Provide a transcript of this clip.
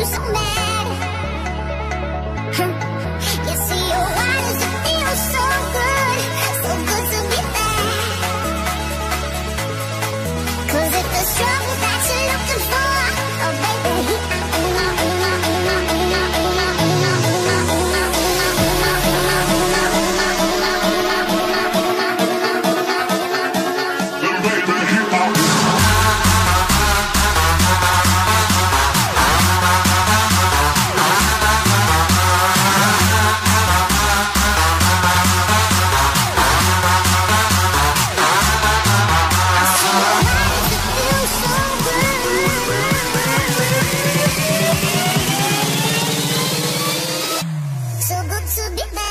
you so mad. to be back.